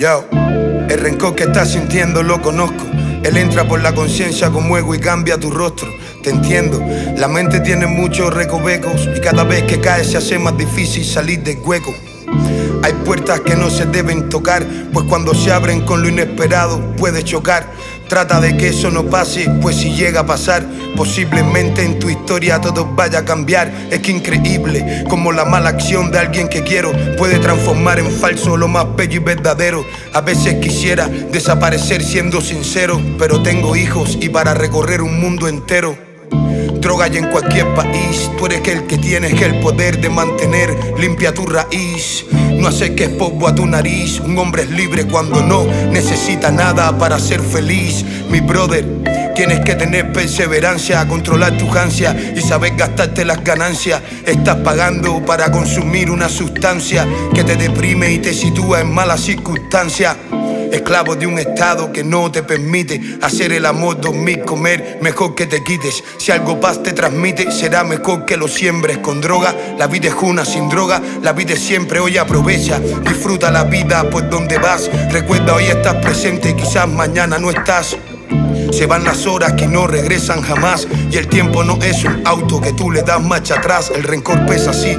Yo, el rencor que estás sintiendo lo conozco. Él entra por la conciencia como ego y cambia tu rostro. Te entiendo, la mente tiene muchos recovecos y cada vez que cae se hace más difícil salir del hueco. Hay puertas que no se deben tocar, pues cuando se abren con lo inesperado puede chocar. Trata de que eso no pase, pues si llega a pasar, posiblemente en tu historia todo vaya a cambiar. Es que increíble como la mala acción de alguien que quiero puede transformar en falso lo más bello y verdadero. A veces quisiera desaparecer siendo sincero, pero tengo hijos y para recorrer un mundo entero. Droga y en cualquier país, tú eres el que tienes el poder de mantener limpia tu raíz. No hace que polvo a tu nariz. Un hombre es libre cuando no necesita nada para ser feliz. Mi brother, tienes que tener perseverancia, controlar tu ansias y saber gastarte las ganancias. Estás pagando para consumir una sustancia que te deprime y te sitúa en malas circunstancias. Esclavo de un estado que no te permite hacer el amor, dormir, comer, mejor que te quites. Si algo paz te transmite, será mejor que lo siembres con droga. La vida es una sin droga, la vida siempre, hoy aprovecha. Disfruta la vida por donde vas. Recuerda, hoy estás presente, quizás mañana no estás. Se van las horas que no regresan jamás y el tiempo no es un auto que tú le das marcha atrás. El rencor pesa así,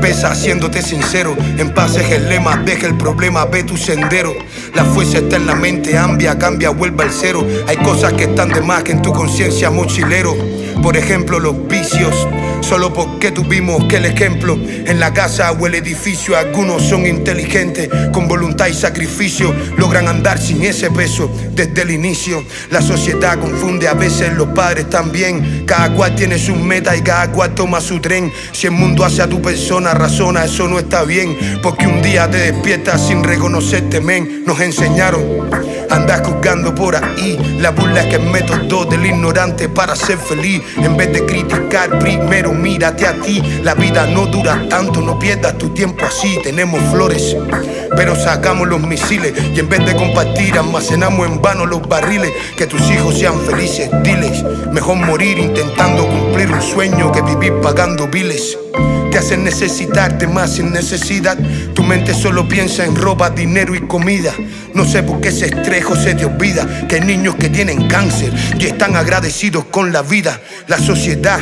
pesa haciéndote sincero. En paz es el lema, deja el problema, ve tu sendero. La fuerza está en la mente, cambia, cambia, vuelve al cero. Hay cosas que están de más que en tu conciencia mochilero. Por ejemplo, los vicios. Solo porque tuvimos que el ejemplo en la casa o el edificio, algunos son inteligentes, con voluntad y sacrificio, logran andar sin ese peso desde el inicio. La sociedad confunde a veces los padres también. Cada cual tiene su meta y cada cual toma su tren. Si el mundo hace a tu persona, razona, eso no está bien. Porque un día te despiertas sin reconocerte, men. Nos enseñaron. Andas juzgando por ahí. La burla es que el método del ignorante para ser feliz. En vez de criticar, primero mírate a ti. La vida no dura tanto, no pierdas tu tiempo así. Tenemos flores, pero sacamos los misiles. Y en vez de compartir, almacenamos en vano los barriles. Que tus hijos sean felices, diles. Mejor morir intentando cumplir un sueño que vivir pagando biles te hacen necesitarte más sin necesidad. Tu mente solo piensa en ropa, dinero y comida. No sé por qué ese estrejo se te olvida que hay niños que tienen cáncer y están agradecidos con la vida. La sociedad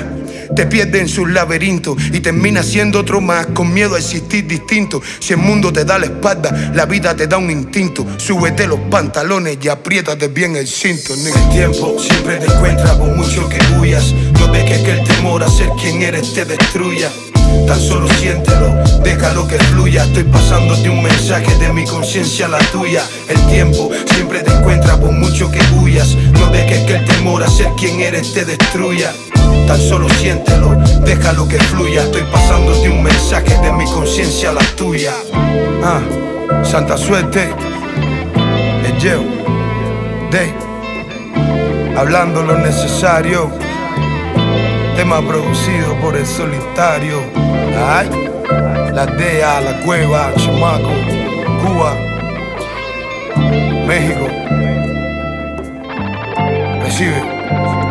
te pierde en sus laberintos y termina siendo otro más con miedo a existir distinto. Si el mundo te da la espalda, la vida te da un instinto. Súbete los pantalones y apriétate bien el cinto. El tiempo siempre te encuentra por mucho que huyas. No que, que el temor a ser quien eres te destruya. Tan solo siéntelo, déjalo que fluya. Estoy pasando de un mensaje de mi conciencia a la tuya. El tiempo siempre te encuentra por mucho que huyas. No dejes que el temor a ser quien eres te destruya. Tan solo siéntelo, déjalo que fluya. Estoy pasando de un mensaje de mi conciencia a la tuya. Ah, santa suerte. El de, hablando lo necesario. Tema producido por el solitario. Ay, la DEA, la cueva, chamaco, Cuba, México. Recibe.